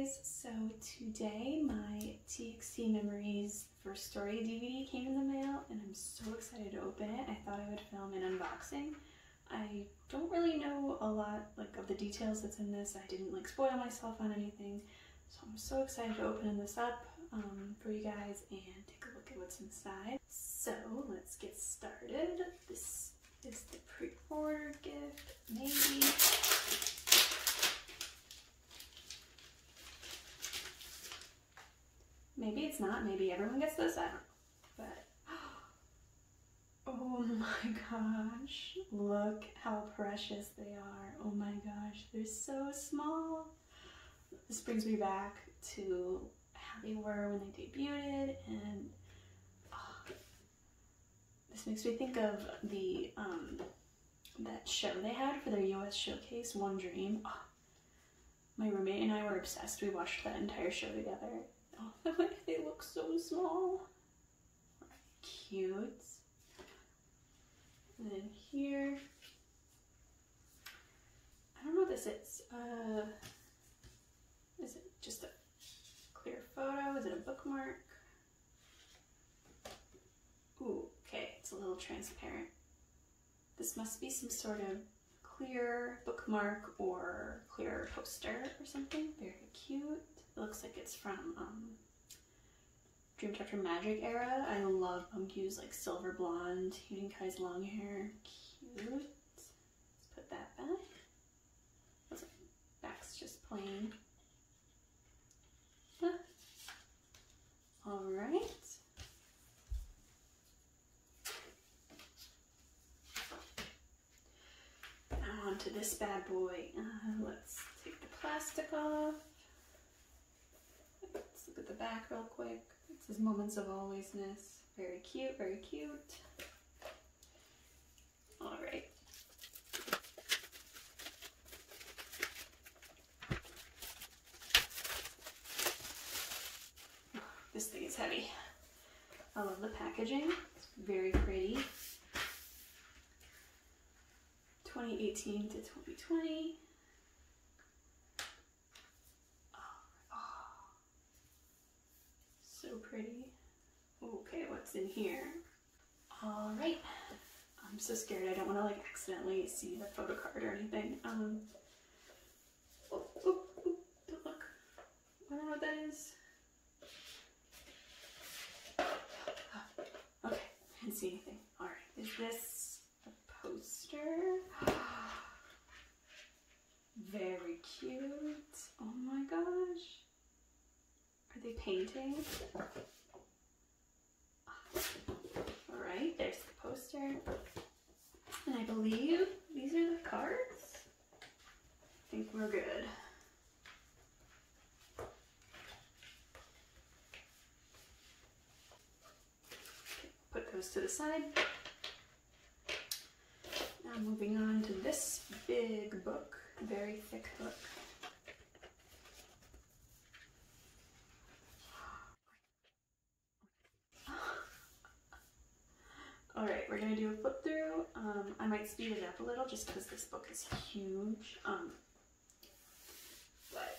guys, so today my TXT Memories first story DVD came in the mail and I'm so excited to open it. I thought I would film an unboxing. I don't really know a lot like of the details that's in this. I didn't like spoil myself on anything. So I'm so excited to open this up um, for you guys and take a look at what's inside. So let's get started. This is the pre-order gift, maybe. Maybe it's not. Maybe everyone gets this. I don't know. But oh my gosh, look how precious they are. Oh my gosh, they're so small. This brings me back to how they were when they debuted, and oh, this makes me think of the um, that show they had for their U.S. showcase, One Dream. Oh, my roommate and I were obsessed. We watched that entire show together Oh, they look so small. Cute. And then here, I don't know this is. Uh, is it just a clear photo? Is it a bookmark? Ooh, okay, it's a little transparent. This must be some sort of clear bookmark or clear poster or something. Very cute. It looks like it's from um, Dream Chapter Magic era. I love Eunkyu's like silver blonde, Huening Kai's long hair. Cute. Let's put that back. Like back's just plain. Huh. All right. Now onto this bad boy. Uh, let's take the plastic off back real quick. It says Moments of Alwaysness. Very cute, very cute. All right. This thing is heavy. I love the packaging. It's very pretty. 2018 to 2020. pretty. Okay, what's in here? All right. I'm so scared. I don't want to like accidentally see the photo card or anything. Um, oh, oh, oh, don't look. I don't know what that is. Okay, I didn't see anything. All right, is this a poster? Very cute. Oh my gosh. Are they painting? All right, there's the poster. And I believe these are the cards. I think we're good. Put those to the side. Now moving on to this big book, very thick book. All right, we're gonna do a flip through. Um, I might speed it up a little just because this book is huge. Um, but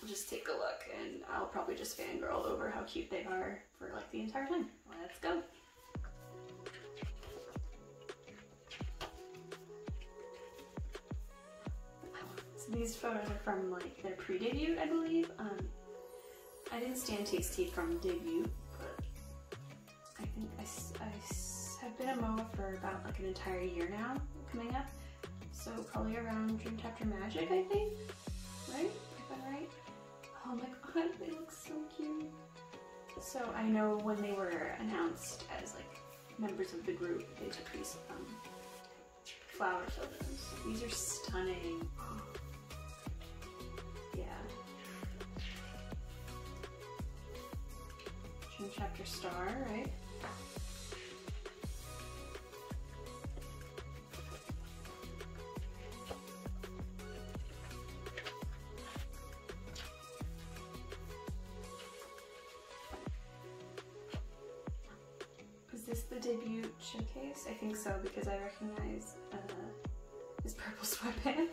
we'll just take a look and I'll probably just fangirl over how cute they are for like the entire time. Let's go. So these photos are from like their pre-debut, I believe. Um, I didn't stand TXT from debut, but I think I, been a MOA for about like an entire year now coming up. So probably around Dream Chapter Magic, I think, right? If I'm right. Oh my god, they look so cute. So I know when they were announced as like members of the group, they took these um, flower photos. These are stunning. Yeah. Dream Chapter Star, right? This the debut showcase? I think so because I recognize uh, his purple sweatpants.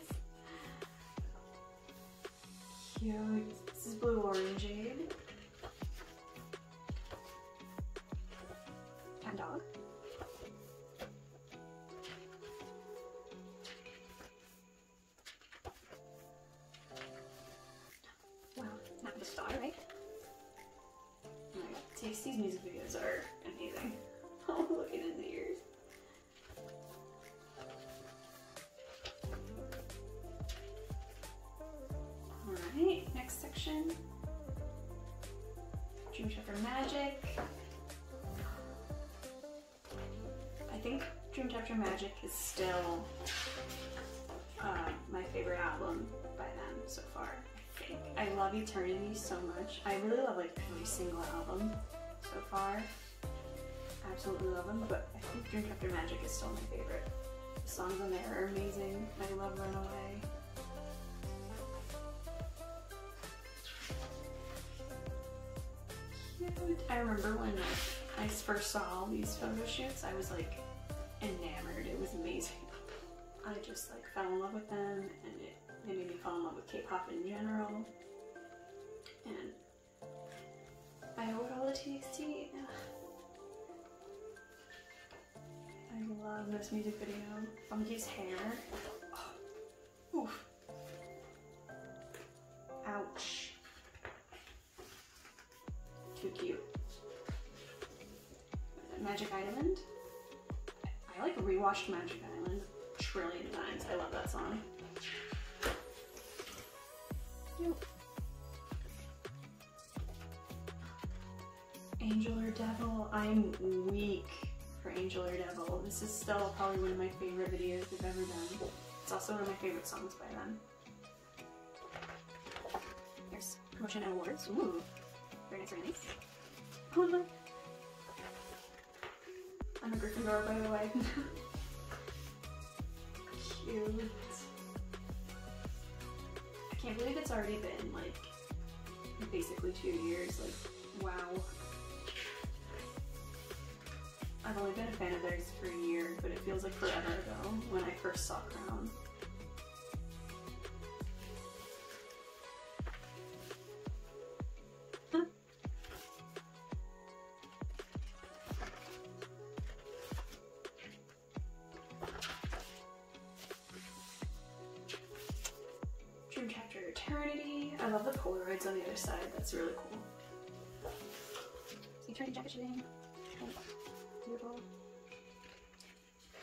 Cute. This is Blue Orangeade. Cat dog. Wow, not the star, right? Oh my god, music videos are Dream Chapter Magic. I think Dream Chapter Magic is still uh, my favorite album by them so far. I. Love Eternity so much. I really love like every single album so far. Absolutely love them, but I think Dream Chapter Magic is still my favorite. The songs on there are amazing. I love Runaway. I remember when I first saw all these photo shoots, I was like enamored. It was amazing. I just like fell in love with them and it, made me fall in love with K-pop in general. And I owe it all to TXT. I love this music video. Funky's hair. Cute. Magic Island. I like rewatched Magic Island a trillion times. I love that song. Angel or Devil. I'm weak for Angel or Devil. This is still probably one of my favorite videos they've ever done. It's also one of my favorite songs by them. There's promotion and awards. Ooh. Very nice, very nice. I'm a Gryffindor, by the way. Cute. I can't believe it's already been, like, basically two years. Like, wow. I've only been a fan of theirs for a year, but it feels like forever ago when I first saw Crown. Eternity. I love the Polaroids on the other side. That's really cool. Eternity jacket shooting. Beautiful.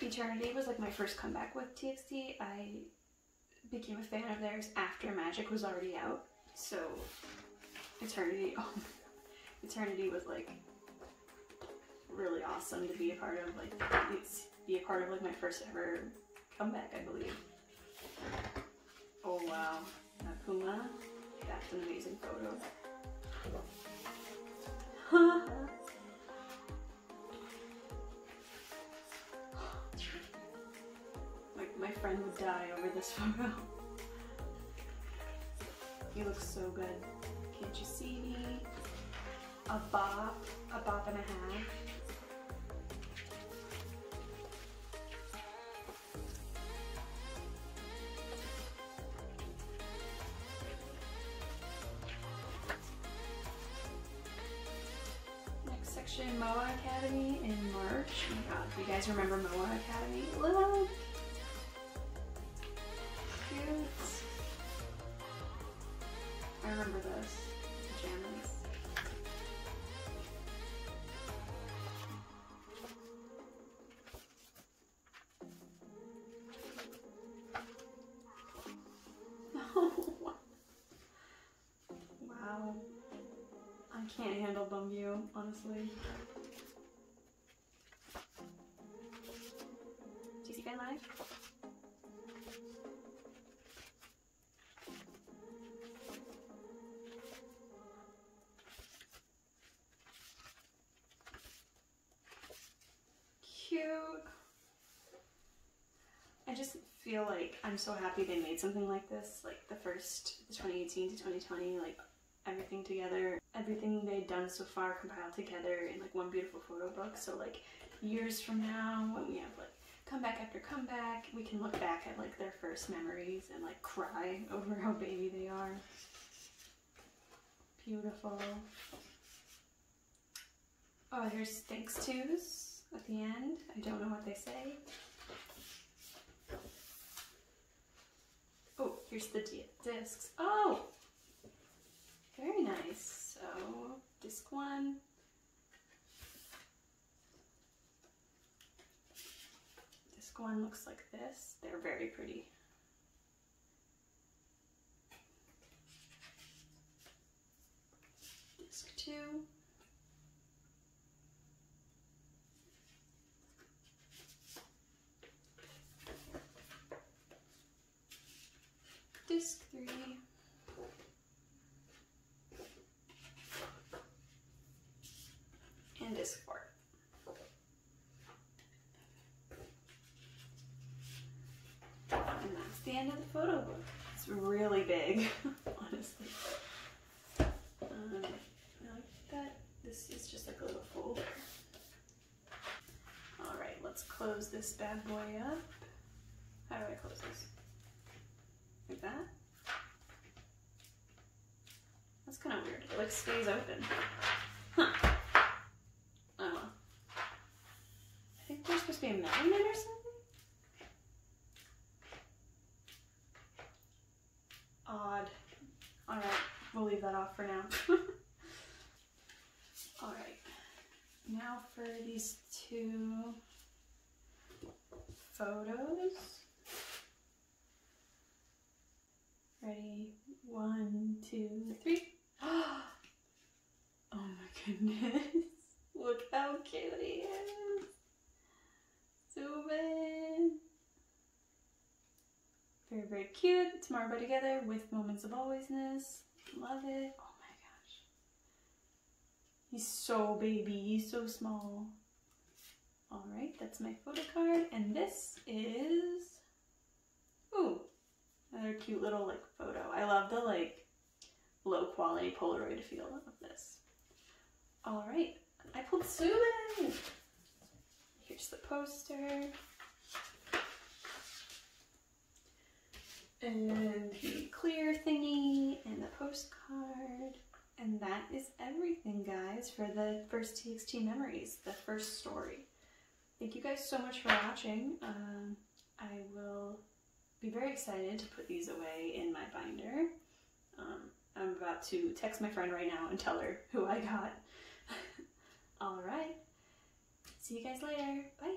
Eternity was like my first comeback with TXT. I became a fan of theirs after Magic was already out. So Eternity, oh, Eternity was like really awesome to be a part of. Like it's be a part of like my first ever comeback, I believe. Oh wow, that Puma, that's an amazing photo. like my friend would die over this photo. He looks so good. Can't you see me? A bop, a bop and a half. MOA Academy in March. Oh my god, you guys remember MOA Academy? Look! Cute. I remember this. Pajamas. I can't handle Beomgyu, honestly. Fan Live? Cute. I just feel like I'm so happy they made something like this, like the first, the 2018 to 2020, like everything together, everything they'd done so far compiled together in like one beautiful photo book. So like years from now, when we have like comeback after comeback, we can look back at like their first memories and like cry over how baby they are. Beautiful. Oh, here's thanks tos at the end. I don't know what they say. Oh, here's the discs. Oh, very nice. So, disc one. Disc one looks like this. They're very pretty. Disc two. Disc three. And disc four. And that's end of the photo book. It's really big, honestly. Um, I like that. This is just like a little folder. All right, let's close this bad boy up. How do I close this? Like that? That's kind of weird. It like stays open. Huh. Oh well. I think there's supposed to be a magnet or something? Odd. Alright, we'll leave that for now. Alright, now for these two photos. Ready? One, two, three. oh my goodness. Look how cute he is. Zoom. Very, very cute. Tomorrow by together with moments of alwaysness. Love it. He's so baby. He's so small. Alright, that's my photo card. And this is... Ooh, another cute little like photo. I love the like low quality Polaroid feel of this. Alright, I pulled Soobin! Here's the poster. And the clear thingy and the is everything, guys, for the first TXT Memories, the first story. Thank you guys so much for watching. Um, I will be very excited to put these away in my binder. Um, I'm about to text my friend right now and tell her who I got. All right. See you guys later. Bye.